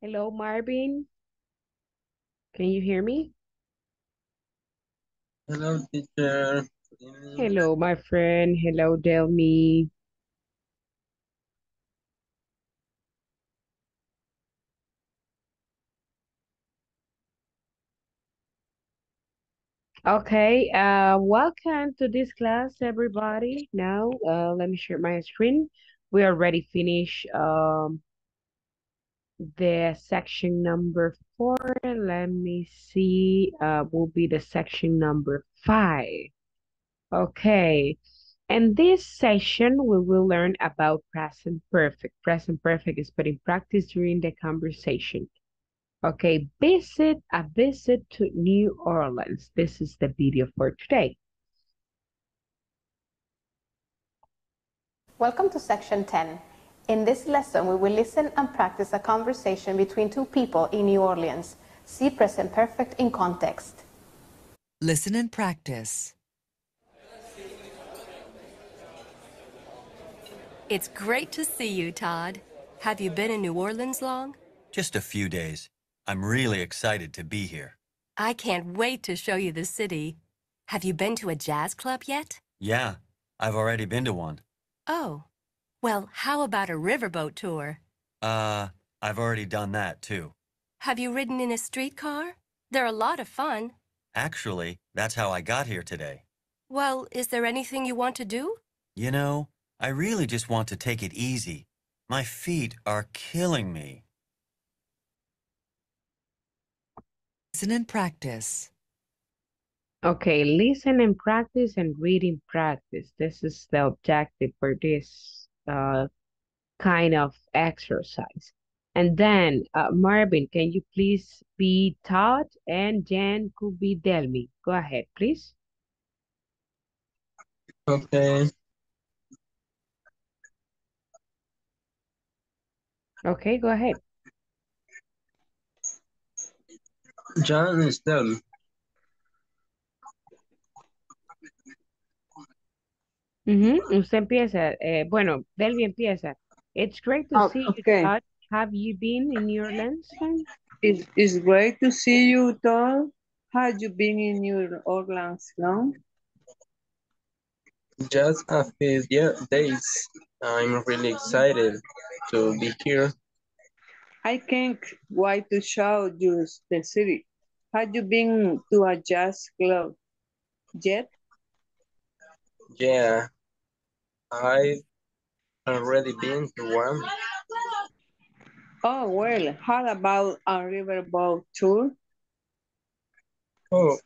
Hello, Marvin. Can you hear me? Hello, teacher. Hello, my friend. Hello, Delmi. Okay, uh, welcome to this class, everybody. Now, uh, let me share my screen. We already finished um, the section number four. Let me see, uh, will be the section number five. Okay, in this session, we will learn about present perfect. Present perfect is put in practice during the conversation. Okay, visit, a visit to New Orleans. This is the video for today. Welcome to section 10. In this lesson, we will listen and practice a conversation between two people in New Orleans. See present perfect in context. Listen and practice. It's great to see you, Todd. Have you been in New Orleans long? Just a few days. I'm really excited to be here. I can't wait to show you the city. Have you been to a jazz club yet? Yeah, I've already been to one. Oh, well, how about a riverboat tour? Uh, I've already done that too. Have you ridden in a streetcar? They're a lot of fun. Actually, that's how I got here today. Well, is there anything you want to do? You know, I really just want to take it easy. My feet are killing me. Listen and practice. Okay, listen and practice and reading practice. This is the objective for this uh, kind of exercise. And then, uh, Marvin, can you please be Todd and Jan could be Delmi. Go ahead, please. Okay. Okay, go ahead. John is them. Ujú, Usted empieza. Eh, bueno, Delmi empieza. It's great to Oh, see you, okay. Todd. Have you been in New Orleans? It's, it's great to see you, Todd. Have you been in New Orleans long? Just a few ye- days. I'm really excited to be here. I can't wait to show you the city. Have you been to a jazz club yet? Yeah, I've already been to one. Oh, well, how about a riverboat tour? Oh,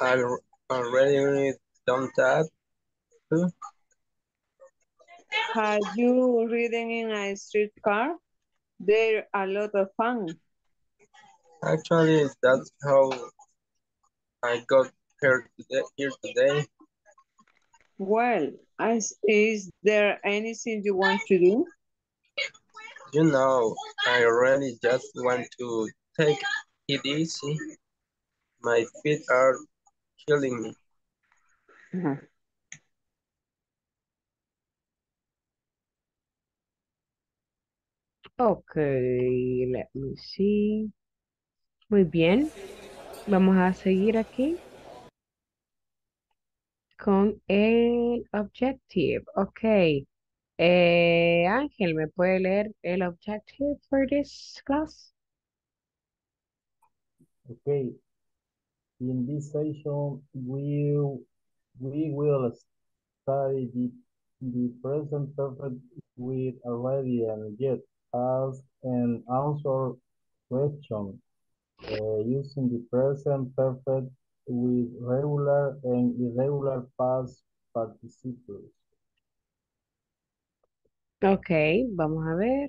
I've already done that too. Have you ridden in a streetcar? They're a lot of fun. Actually, that's how I got here today. Here today. Well, is, is there anything you want to do? You know, I really just want to take it easy. My feet are killing me. Ajá. Okay, let me see. Muy bien. Vamos a seguir aquí con el objective. Ok. Eh, Ángel, ¿me puede leer el objective for this class? Okay, in this session, we, we will study the, the present perfect with already and yet ask and answer question uh, using the present perfect with regular and irregular past participles. Ok, vamos a ver.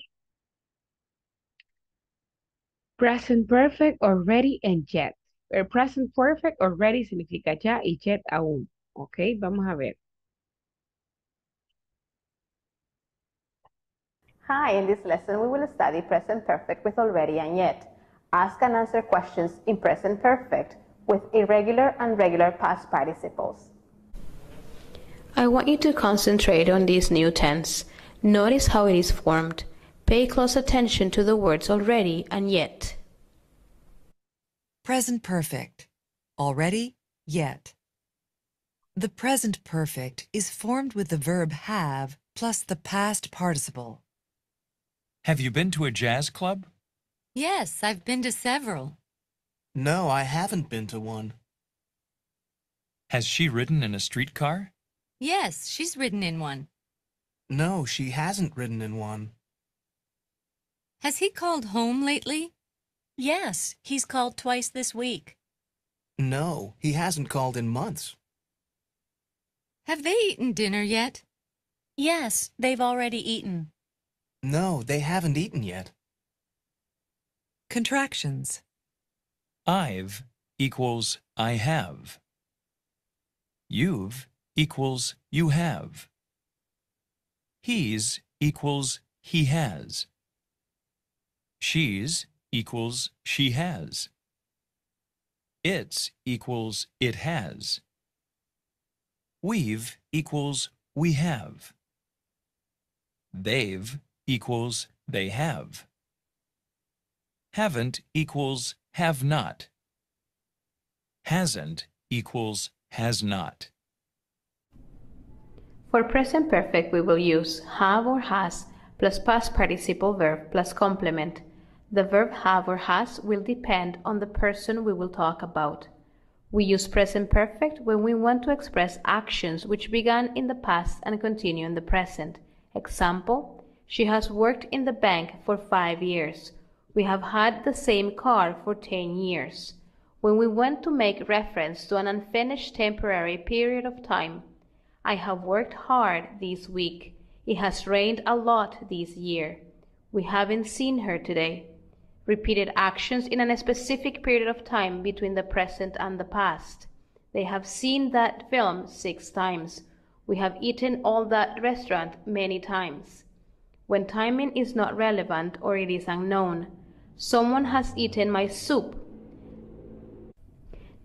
Present perfect, already and yet. El present perfect, already significa ya y yet aún. Ok, vamos a ver. Hi, in this lesson, we will study present perfect with already and yet. Ask and answer questions in present perfect with irregular and regular past participles. I want you to concentrate on this new tense. Notice how it is formed. Pay Pay close attention to the words already and yet. Present perfect. Already, yet. The present perfect is formed with the verb have plus the past participle. Have you been to a jazz club? Yes, I've been to several. No, I haven't been to one. Has she ridden in a streetcar? Yes, she's ridden in one. No, she hasn't ridden in one. Has he called home lately? Yes, he's called twice this week. No, he hasn't called in months. Have they eaten dinner yet? Yes, they've already eaten. No, they haven't eaten yet. Contractions. I've equals I have. You've equals you have. He's equals he has. She's equals she has. It's equals it has. We've equals we have. They've equals they have. Haven't equals have not. Hasn't equals has not. For present perfect, we will use have or has plus past participle verb plus complement. The verb have or has will depend on the person we will talk about. We use present perfect when we want to express actions which began in the past and continue in the present. Example, she has worked in the bank for five years. We have had the same car for 10 years. When we want to make reference to an unfinished temporary period of time, I have worked hard this week. It has rained a lot this year. We haven't seen her today. Repeated actions in a specific period of time between the present and the past. They have seen that film six times. We have eaten all that restaurant many times. When timing is not relevant or it is unknown, someone has eaten my soup.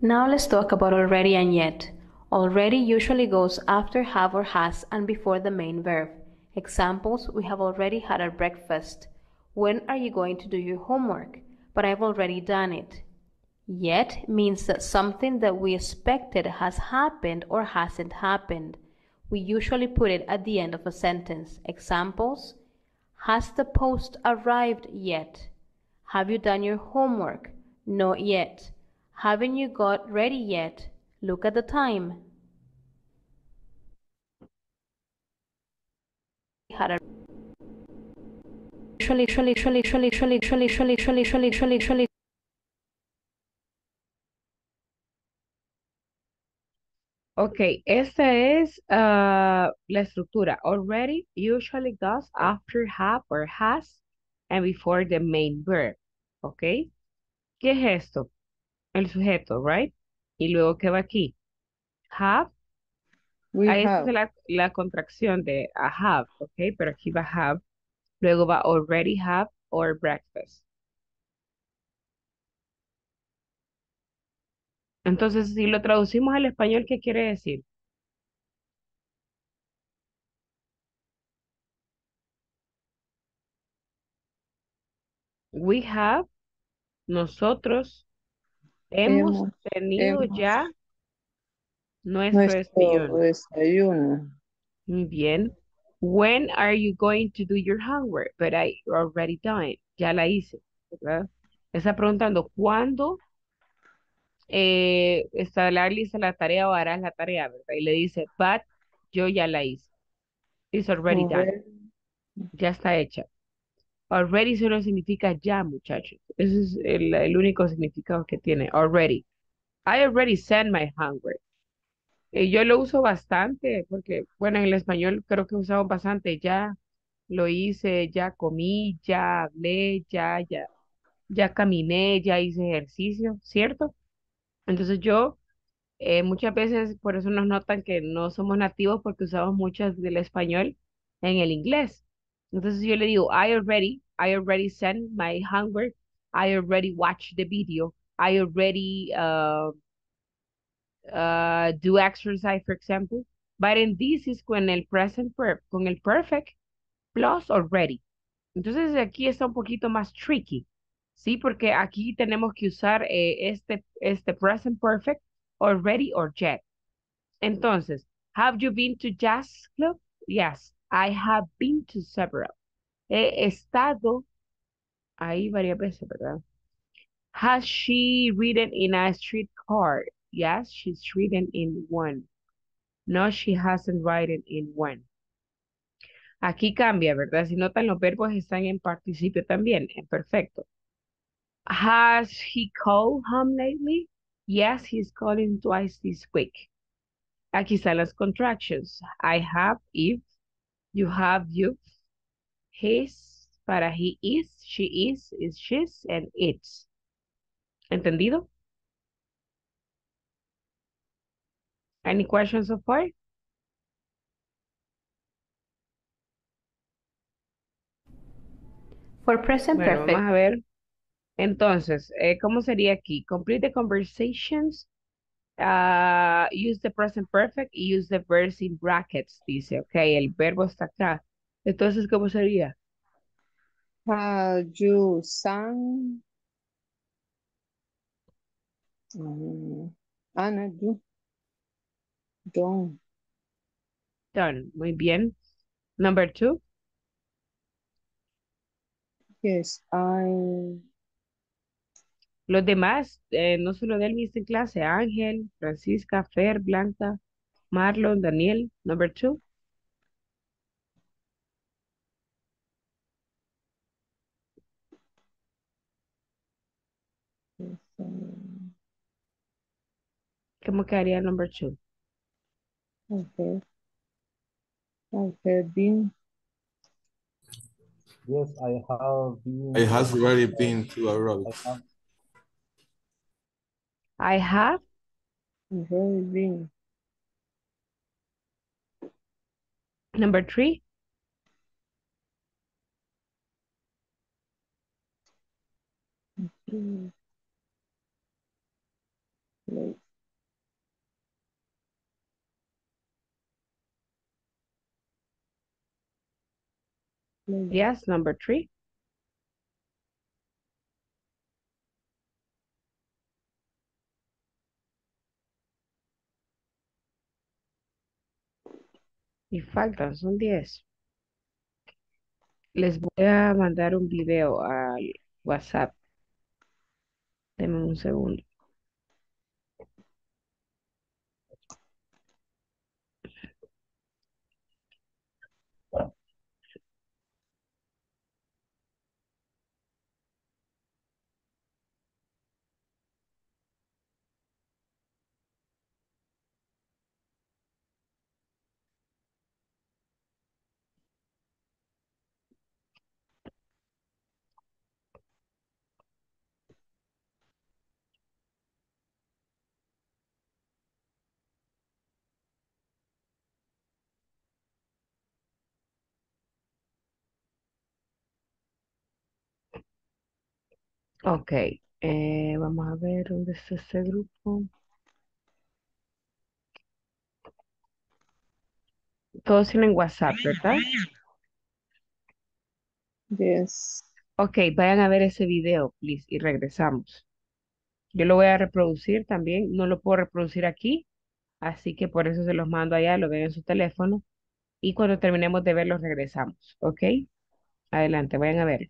Now let's talk about already and yet. Already usually goes after have or has and before the main verb. Examples, we have already had our breakfast. When are you going to do your homework? But I've already done it. Yet means that something that we expected has happened or hasn't happened. We usually put it at the end of a sentence. Examples, has the post arrived yet? Have you done your homework? Not yet. Haven't you got ready yet? Look at the time. Had a. Ok, esta es uh, la estructura. Already usually goes after have or has and before the main verb. Ok. ¿Qué es esto? El sujeto, right? Y luego, ¿qué va aquí? Have. We Ahí have. es la, la contracción de a have, ok, pero aquí va have. Luego va already have or breakfast. Entonces, si lo traducimos al español, ¿qué quiere decir? We have, nosotros, hemos Hemos- tenido hemos- ya nuestro Nuestro desayuno. desayuno. Muy bien. When are you going to do your homework? But I already done it. Ya la hice, ¿verdad? Está preguntando, ¿cuándo eh, estará lista la tarea o harás la tarea, ¿verdad? Y le dice, but yo ya la hice. It's already done. Ya está hecha. Already solo significa ya, muchachos. Ese es el, el único significado que tiene. Already. I already sent my homework. Eh, yo lo uso bastante porque, bueno, en el español creo que usamos bastante ya. Lo hice, ya comí, ya hablé, ya, ya, ya caminé, ya hice ejercicio, ¿cierto? Entonces yo eh, muchas veces por eso nos notan que no somos nativos porque usamos muchas del español en el inglés. Entonces yo le digo, I already, I already sent my homework, I already watched the video, I already uh, uh, do exercise, for example. But in this is con el present verb, con el perfect plus already. Entonces aquí está un poquito más tricky, ¿sí? Porque aquí tenemos que usar eh, este, este present perfect, already or yet. Entonces, have you been to jazz club? Yes, I have been to several. He estado ahí varias veces, ¿verdad? Has she ridden in a streetcar? Yes, she's ridden in one. No, she hasn't ridden in one. Aquí cambia, ¿verdad? Si notan, los verbos están en participio también, en perfecto. Has he called home lately? Yes, he's calling twice this week. Aquí están las contractions. I have, if, you have, you, his, para he is, she is, is she's, and it's. ¿Entendido? Any questions so far? For present Bueno, perfect, vamos a ver. Entonces, eh, ¿cómo sería aquí? Complete the conversations. Uh, use the present perfect y use the verbs in brackets. Dice, ok, el verbo está acá. Entonces, ¿cómo sería? Have you sang? Mm, Ana, you. Don't. Done. Muy bien. Number two. Yes, I. Los demás, eh, no solo de él viste en clase. Ángel, Francisca, Fer, Blanca, Marlon, Daniel. Number two. ¿Cómo quedaría number two? I. I have been. Yes, I have been. I has already been to I aerobics. have, I have. Have been. Number three. Mm. Like Yes, number three. Y faltan, son diez. Les voy a mandar un video al WhatsApp. Denme un segundo. Ok, eh, vamos a ver dónde está este grupo. Todos tienen WhatsApp, ¿verdad? Yes. Ok, vayan a ver ese video, please, y regresamos. Yo lo voy a reproducir también, no lo puedo reproducir aquí, así que por eso se los mando allá, lo ven en su teléfono, y cuando terminemos de verlo regresamos, ¿ok? Adelante, vayan a ver.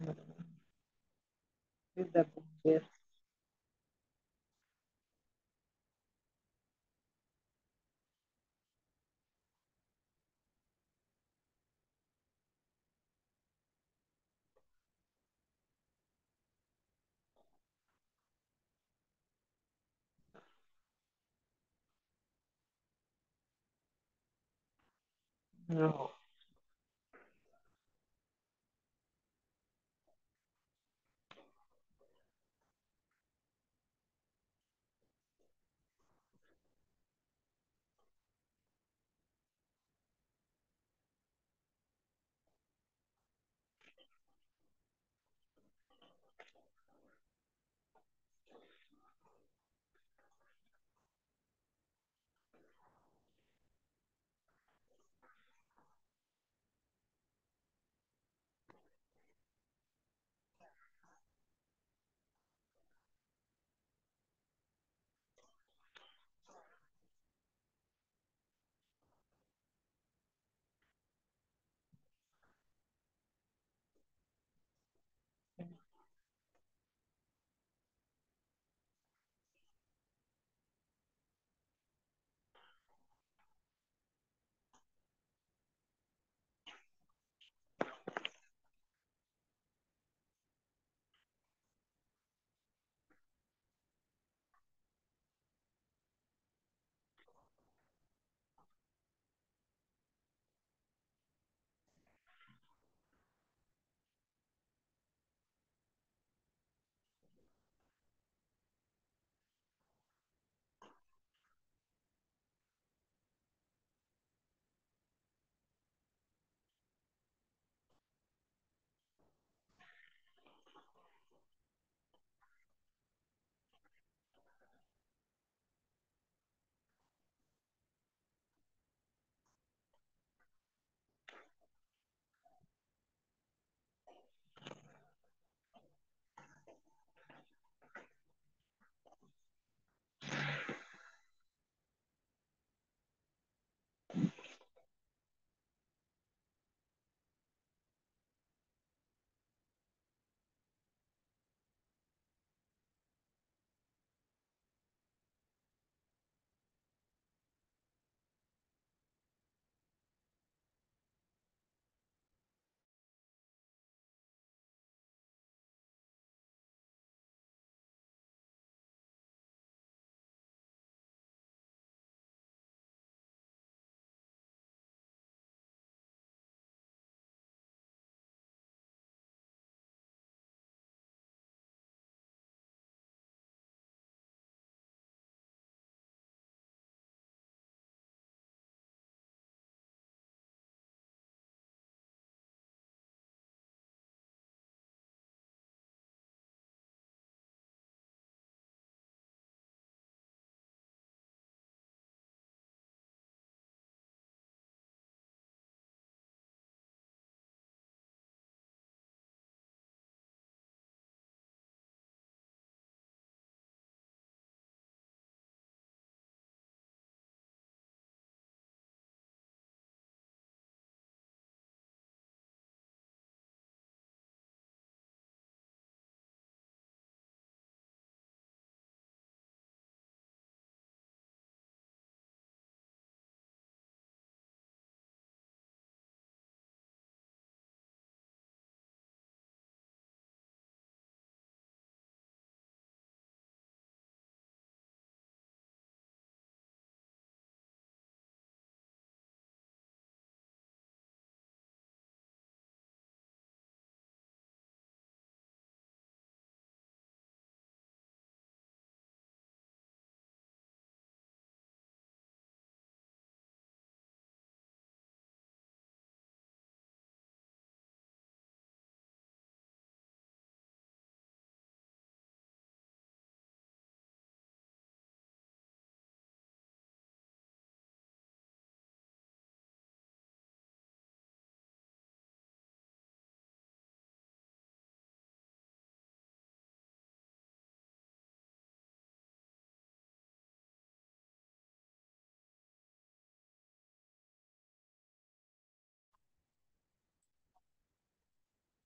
With the book. No.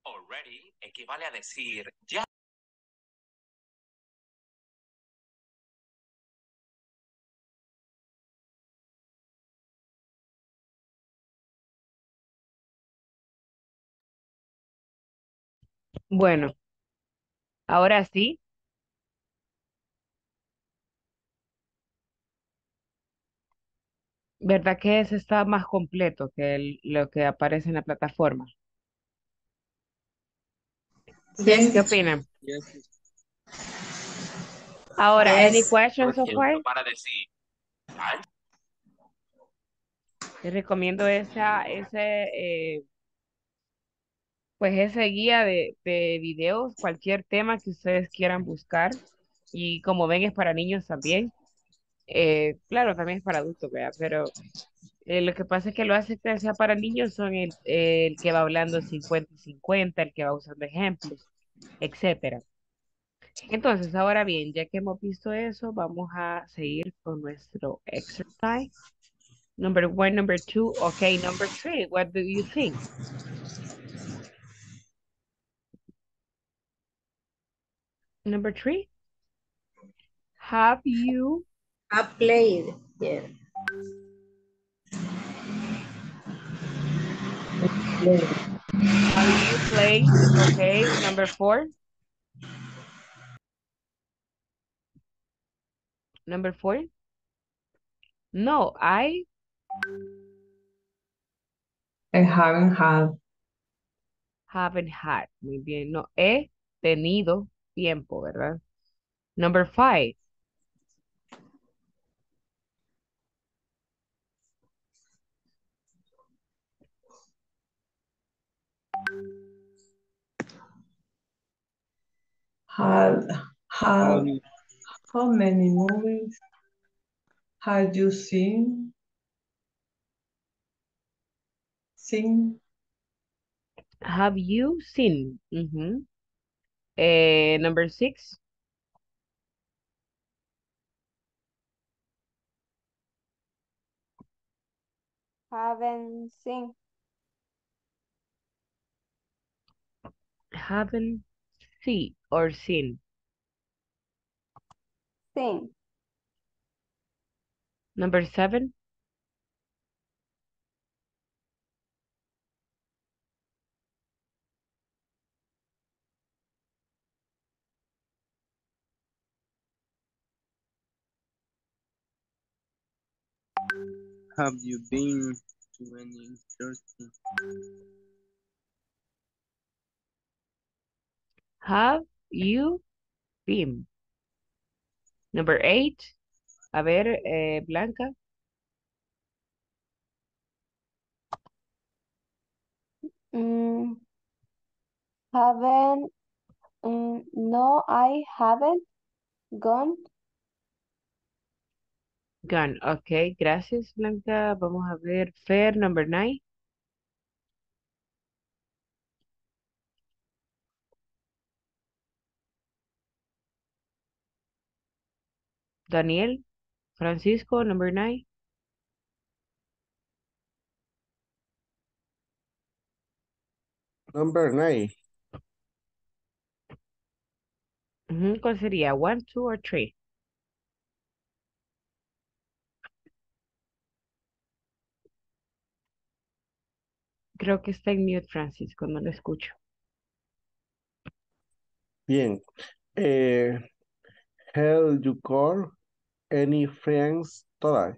Already equivale a decir ya. Bueno, ahora sí. ¿Verdad que ese está más completo que lo que aparece en la plataforma? Yes. ¿Qué opinan? Yes. Ahora, any Yes. questions so far? ejemplo, para decir "Ay, Les recomiendo esa, ese, eh, pues ese guía de, de videos, cualquier tema que ustedes quieran buscar. Y como ven, es para niños también. Eh, claro, también es para adultos, ¿verdad? Pero eh, lo que pasa es que lo hace que sea para niños son el, el que va hablando 50 y 50, el que va usando ejemplos, etcétera. Entonces, ahora bien, ya que hemos visto eso, vamos a seguir con nuestro exercise. Number one, number two, okay, number three, what do you think? Number three, have you played. Yeah. Have you played? Okay, number four. Number four. No, I I haven't had. haven't had. Muy bien, no he tenido tiempo, ¿verdad? Number five. Had, had, Um, how many movies had you seen? Seen? Have you seen? Ujú. Eh, number six. Haven't seen. Haven't see or seen. Seen. Number seven. have you been to any interesting? Have you been? Number eight. A ver, eh, Blanca. Mm, haven't. mm, no, I haven't gone. Gone. Ok, gracias, Blanca. Vamos a ver. Fair, number nine. Daniel. Francisco, number nine. Number nine. ¿Cuál sería? One, two, or three? Creo que está en mute, Francisco. No lo escucho. Bien. Eh, have you call any friends today?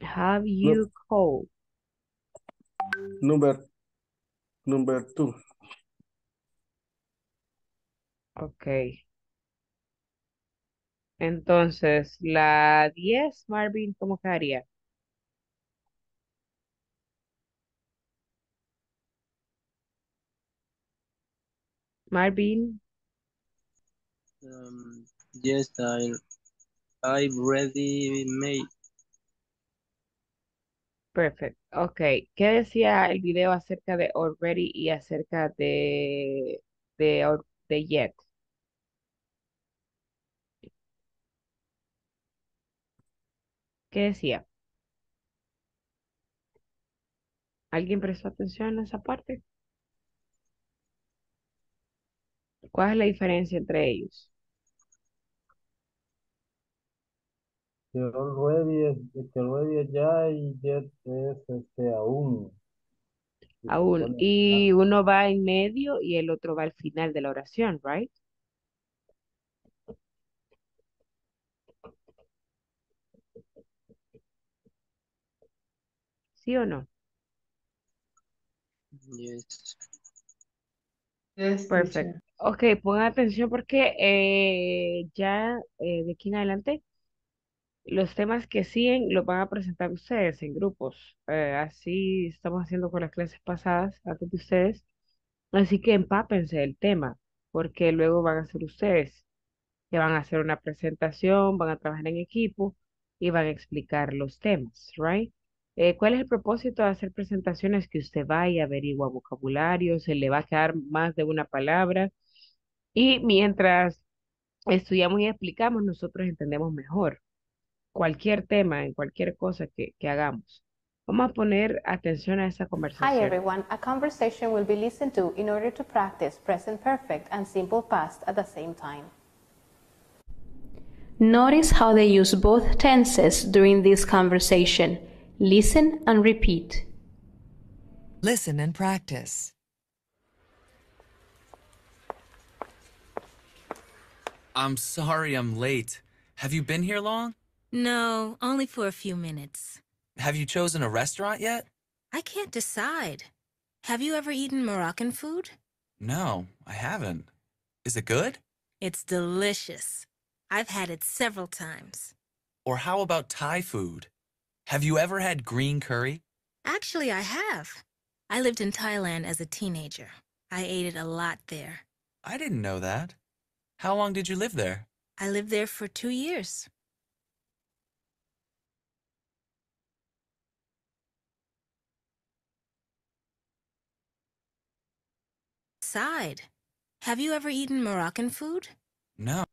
Have you called? Number, number two. Ok. Entonces, la 10, Marvin, ¿cómo quedaría? Marvin, Um, yes, I, I've ready made. perfect. Ok. ¿Qué decía el video acerca de already y acerca de, de, de yet? ¿Qué decía? ¿Alguien prestó atención a esa parte? ¿Cuál es la diferencia entre ellos? Que already es, que already es ya y yet es este aún. Aún. Y uno va en medio y el otro va al final de la oración, right? ¿Sí o no? Yes. Yes, Perfect. teacher. Ok, pongan atención porque eh, ya eh, de aquí en adelante los temas que siguen los van a presentar ustedes en grupos. Eh, así estamos haciendo con las clases pasadas antes de ustedes. Así que empápense del tema porque luego van a ser ustedes que van a hacer una presentación, van a trabajar en equipo y van a explicar los temas, right? Eh, ¿cuál es el propósito de hacer presentaciones? Que usted vaya, averigua vocabulario, se le va a quedar más de una palabra y mientras estudiamos y explicamos, nosotros entendemos mejor cualquier tema, en cualquier cosa que, que hagamos. Vamos a poner atención a esa Hi everyone, a conversation will be listened to in order to practice present perfect and simple past at the same time. Notice how they use both tenses during this conversation. Listen and repeat. Listen and practice. I'm sorry I'm late. Have you been here long? No, only for a few minutes. Have you chosen a restaurant yet? I can't decide. Have you ever eaten Moroccan food? No, I haven't. Is it good? It's delicious. I've had it several times. Or how about Thai food? Have you ever had green curry? Actually, I have. I lived in Thailand as a teenager. I ate it a lot there. I didn't know that. How long did you live there? I lived there for two years. Side. Have you ever eaten Moroccan food? No.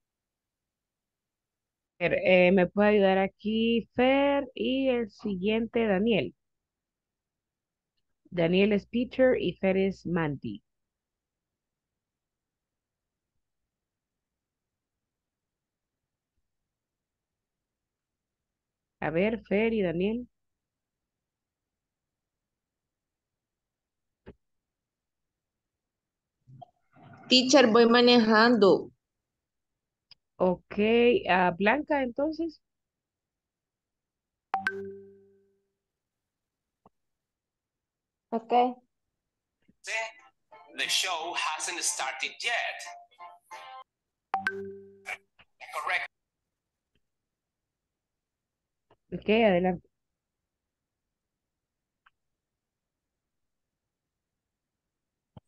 Eh, ¿me puede ayudar aquí Fer y el siguiente Daniel? Daniel es Peter y Fer es Mandy. A ver, Fer y Daniel. Teacher, voy manejando. Ok, ah, Blanca entonces. Okay. The show hasn't started yet. Correct. Ok, adelante.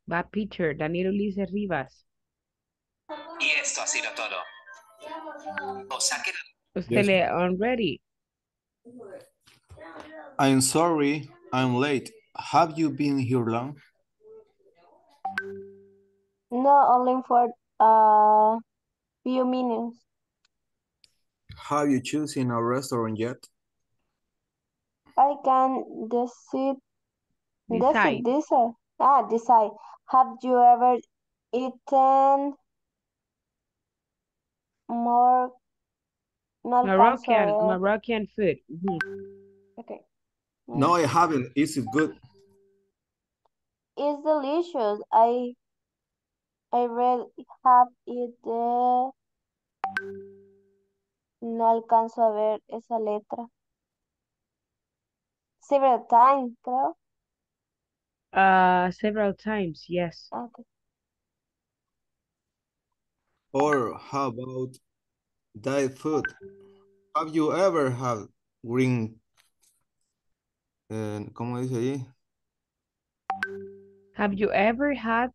Va Peter, Daniel Ulises Rivas. Y esto ha sido todo. O sea que Usted Yes. le on ready. I'm sorry, I'm late. Have you been here long? No, only for a few minutes. Have you chosen a restaurant yet? I can decide. Decide. Decide. decide. Ah, decide. Have you ever eaten more? No Moroccan. Moroccan food. Ujú. Okay. No, I haven't. Is it good? It's delicious. I I read have it there. No alcanzo a ver esa letra. Several times, creo. Uh, several times, yes. Okay. Or how about diet food? Have you ever had green, eh, ¿cómo dice ahí? Have you ever had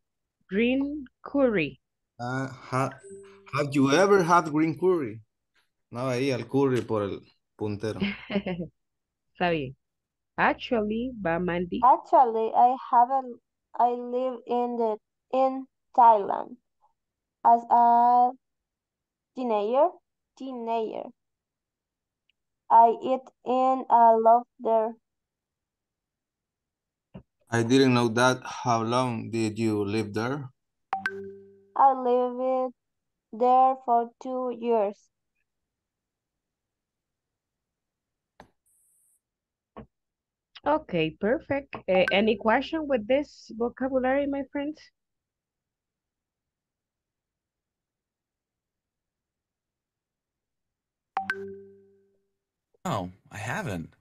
green curry? Ah, ha- have you ever had green curry? No, ahí al curry por el puntero. Está bien. Actually, va Mandy. Actually, I haven't. I live in the in Thailand as a teenager. Teenager. I eat in a love there. I didn't know that. How long did you live there? I lived there for two years. Okay, perfect. Uh, any question with this vocabulary, my friends? Oh, I haven't.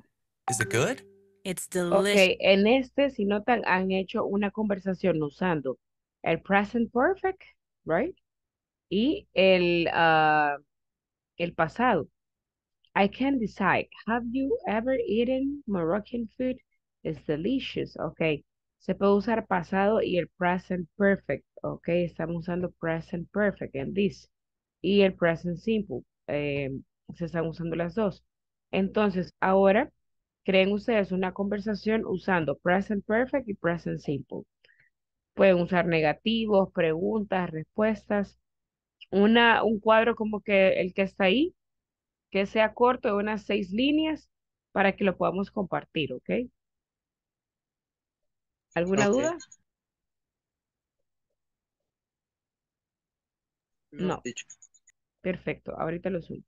Is it good? It's delicious. Ok, en este, si notan, han hecho una conversación usando el present perfect, right? Y el, ah, el pasado. I can decide. Have you ever eaten Moroccan food? It's delicious. Ok. Se puede usar pasado y el present perfect. Ok. Estamos usando present perfect en this. Y el present simple. eh, se están usando las dos. Entonces, ahora, creen ustedes una conversación usando present perfect y present simple. Pueden usar negativos, preguntas, respuestas. Una, un cuadro como que el que está ahí, que sea corto de unas seis líneas para que lo podamos compartir, ¿ok? ¿Alguna duda? No, No. Perfecto, ahorita lo subo.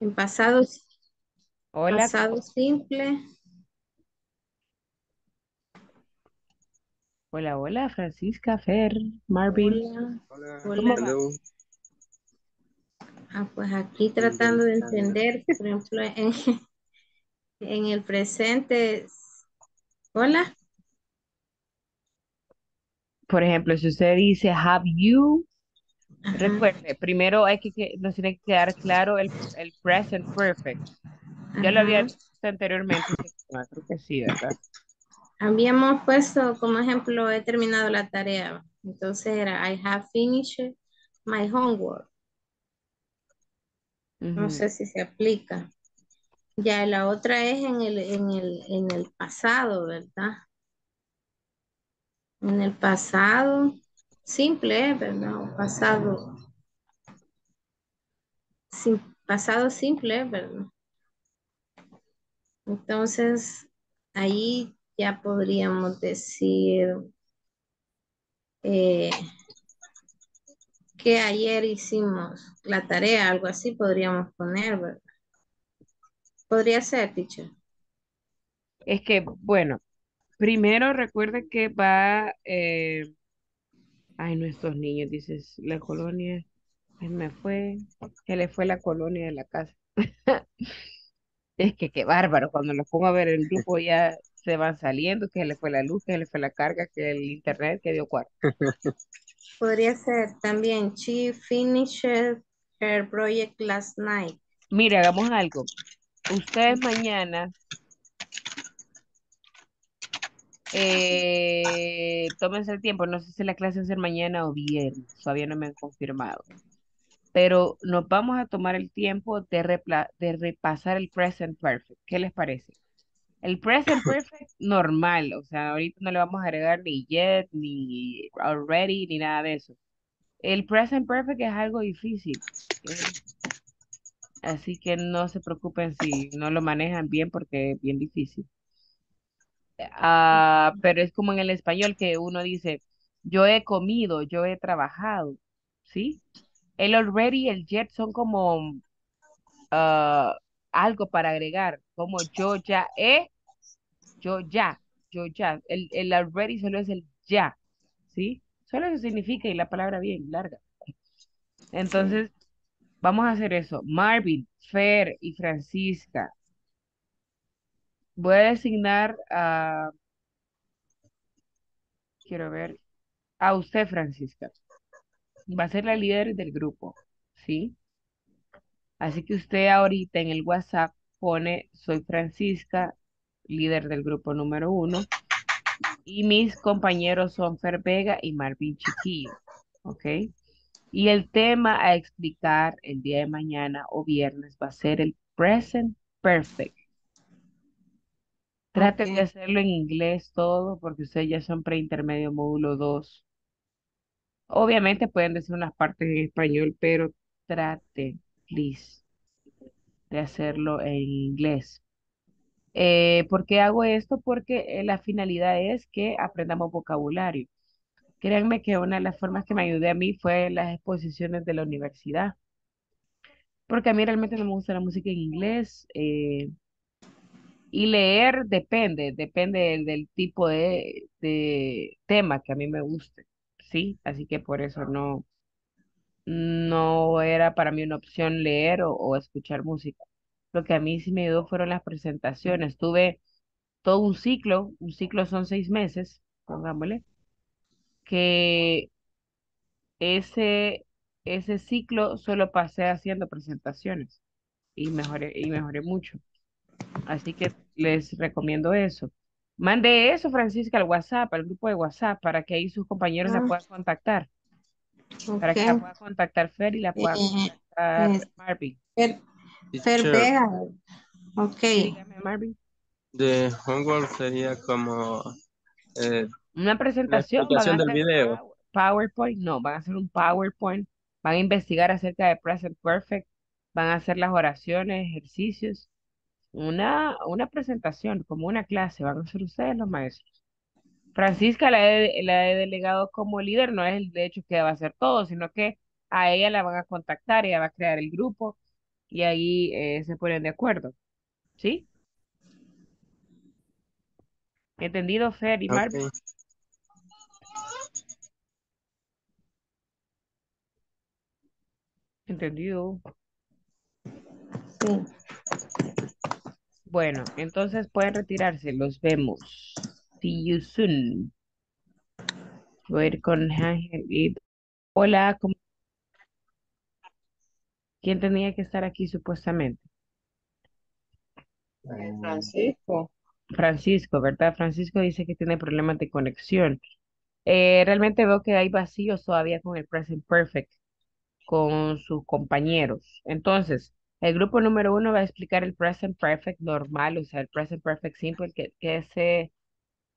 En pasado, Hola. pasado simple. Hola, hola, Francisca, Fer, Marvin. Hola. Hola. Hola. Hello. Ah, pues aquí tratando de entender, por ejemplo, en, en el presente. Hola. Por ejemplo, si usted dice have you, Ajá. recuerde, primero hay que, nos tiene que quedar claro el, el present perfect. Ya lo había Ajá. visto anteriormente, sí, creo que sí, ¿verdad? Habíamos puesto como ejemplo, he terminado la tarea. Entonces era, I have finished my homework. No sé si se aplica. Ya la otra es en el, en el, en el pasado, ¿verdad? En el pasado, simple, ¿verdad? O pasado, sim- pasado simple, ¿verdad? Entonces, ahí ya podríamos decir eh, que ayer hicimos la tarea, algo así podríamos poner, ¿verdad? Podría ser, teacher. Es que, bueno, primero recuerde que va, eh, ay, nuestros niños, dices, la colonia, se me fue, que le fue la colonia de la casa. Es que qué bárbaro, cuando los pongo a ver el grupo ya se van saliendo, que le fue la luz, que le fue la carga, que el internet, que dio cuarto. Podría ser también, she finished her project last night. Mire, hagamos algo. Ustedes mañana eh, tómense el tiempo, no sé si la clase va a ser mañana o viernes, todavía no me han confirmado, pero nos vamos a tomar el tiempo de, de repasar el present perfect. ¿Qué les parece? El present perfect normal, o sea, ahorita no le vamos a agregar ni yet, ni already, ni nada de eso. El present perfect es algo difícil. Así que no se preocupen si no lo manejan bien porque es bien difícil. Ah, pero es como en el español que uno dice, yo he comido, yo he trabajado, ¿sí? El already y el yet son como ah, algo para agregar, como yo ya he, yo ya, yo ya. El, el already solo es el ya, ¿sí? Solo eso significa y la palabra bien larga. Entonces, vamos a hacer eso. Marvin, Fer y Francisca. Voy a designar a, quiero ver, a usted, Francisca. Va a ser la líder del grupo, ¿sí? Así que usted ahorita en el WhatsApp pone, soy Francisca, líder del grupo número uno, y mis compañeros son Fer Vega y Marvin Chiquillo, ¿ok? Y el tema a explicar el día de mañana o viernes va a ser el present perfect. Traten de hacerlo en inglés todo porque ustedes ya son preintermedio módulo 2. Obviamente pueden decir unas partes en español, pero traten, please, de hacerlo en inglés. Eh, ¿por qué hago esto? Porque eh, la finalidad es que aprendamos vocabulario. Créanme que una de las formas que me ayudé a mí fue las exposiciones de la universidad, porque a mí realmente no me gusta la música en inglés eh, y leer depende, depende del, del tipo de, de tema que a mí me guste, ¿sí? Así que por eso no, no era para mí una opción leer o, o escuchar música. Lo que a mí sí me ayudó fueron las presentaciones. Tuve todo un ciclo, un ciclo son seis meses, pongámosle, que ese, ese ciclo solo pasé haciendo presentaciones y mejoré, y mejoré mucho. Así que les recomiendo eso. Mande eso, Francisca, al WhatsApp, al grupo de WhatsApp, para que ahí sus compañeros la Ah, puedan contactar, para que la pueda contactar Fer y la pueda Eh, contactar es Marvin. Fer, Fer Vega. Ok. Sí, dígame, Marvin. de homework sería como eh, Una la presentación, explicación del video. pow- PowerPoint, no, van a hacer un PowerPoint, van a investigar acerca de Present Perfect, van a hacer las oraciones, ejercicios, una, una presentación, como una clase, van a ser ustedes los maestros. Francisca la he, la he delegado como líder, no es el de hecho que va a hacer todo, sino que a ella la van a contactar, ella va a crear el grupo y ahí eh, se ponen de acuerdo. ¿Sí? ¿Entendido, Fer y Marvin? ¿Entendido? Sí. Bueno, entonces pueden retirarse. Los vemos. See you soon. Voy a ir con Ángel y... Hola, ¿cómo- ¿quién tenía que estar aquí supuestamente? Francisco. Francisco, ¿verdad? Francisco dice que tiene problemas de conexión. Eh, realmente veo que hay vacíos todavía con el present perfect, con sus compañeros. Entonces, el grupo número uno va a explicar el present perfect normal, o sea, el present perfect simple, que, que ese,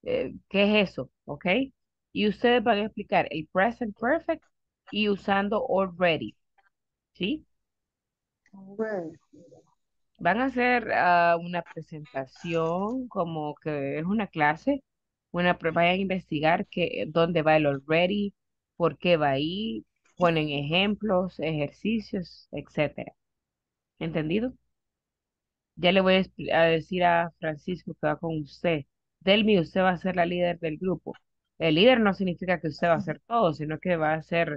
eh, ¿qué es eso? ¿Ok? Y ustedes van a explicar el present perfect y usando already, ¿sí? Van a hacer ah, una presentación como que es una clase, una, vayan a investigar que, dónde va el already, por qué va ahí, ponen ejemplos, ejercicios, etcétera. ¿Entendido? Ya le voy a, decir a Francisco que va con usted. Delmi, usted va a ser la líder del grupo. El líder no significa que usted va a hacer todo, sino que va a ser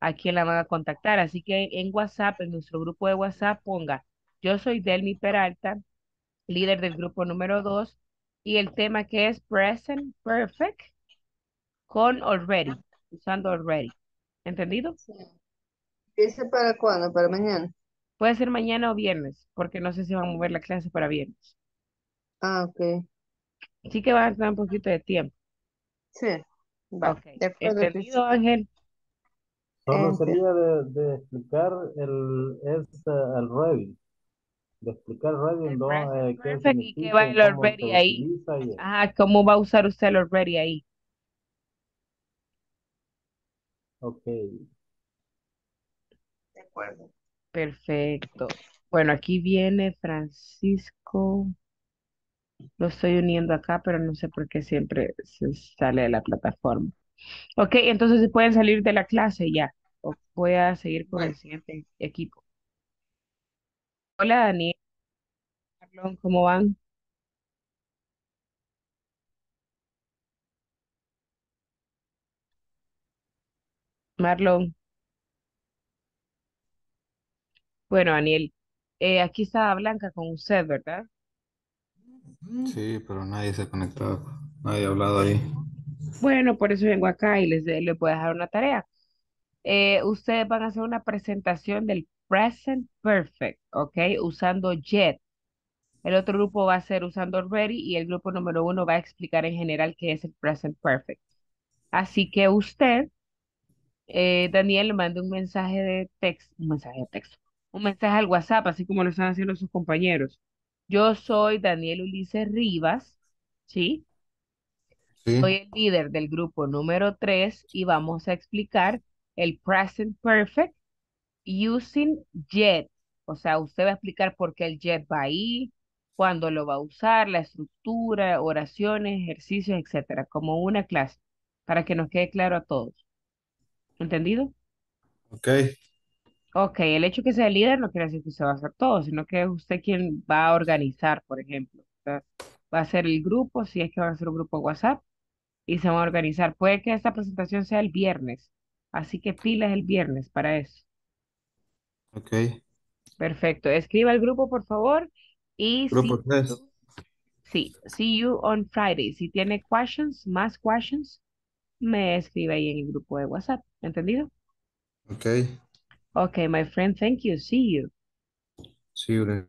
a quien la van a contactar. Así que en WhatsApp, en nuestro grupo de WhatsApp, ponga, yo soy Delmi Peralta, líder del grupo número 2, y el tema que es Present Perfect con Already, usando Already. ¿Entendido? ¿Ese para cuándo? ¿Para mañana? Puede ser mañana o viernes, porque no sé si van a mover la clase para viernes. Ah, ok. Sí que va a estar un poquito de tiempo. Sí. Va. Ok. De acuerdo, Cris. ¿Entendido, Ángel? Solo Ente- sería de, de explicar el, es eh, el ready. De explicar ready en do- eh, qué Perfect. ¿Y qué significa va y el cómo se Already ahí? utiliza y Ajá, ¿cómo va a usar usted el Already ahí? ok. De acuerdo. Perfecto. Bueno, aquí viene Francisco. Lo estoy uniendo acá, pero no sé por qué siempre se sale de la plataforma. Ok, entonces se pueden salir de la clase ya. O voy a seguir con el siguiente equipo. Hola, Daniel, Marlon, ¿cómo van? Marlon, bueno, Daniel, eh, aquí está Blanca con usted, ¿verdad? Sí, pero nadie se ha conectado. Nadie ha hablado ahí. Bueno, por eso vengo acá y les, de- les voy a dejar una tarea. Eh, ustedes van a hacer una presentación del present perfect, ¿ok? Usando jet. El otro grupo va a ser usando ready y el grupo número uno va a explicar en general qué es el present perfect. Así que usted, eh, Daniel, le manda un mensaje de texto, un mensaje de texto, un mensaje al WhatsApp, así como lo están haciendo sus compañeros. Yo soy Daniel Ulises Rivas, ¿sí? Sí. Soy el líder del grupo número 3 y vamos a explicar el present perfect using jet. O sea, usted va a explicar por qué el jet va ahí, cuándo lo va a usar, la estructura, oraciones, ejercicios, etcétera, como una clase, para que nos quede claro a todos. ¿Entendido? Ok. Ok, el hecho que sea el líder no quiere decir que usted va a hacer todo, sino que es usted quien va a organizar, por ejemplo. O sea, va a ser el grupo, si es que va a ser un grupo WhatsApp, y se va a organizar. Puede que esta presentación sea el viernes, así que pilas el viernes para eso. Ok. Perfecto. Escriba al grupo, por favor, y Grupo see 3. you, sí, see you on Friday. Si tiene questions, más questions, me escribe ahí en el grupo de WhatsApp. ¿Entendido? Ok. Okay, my friend, thank you. See you. See you then.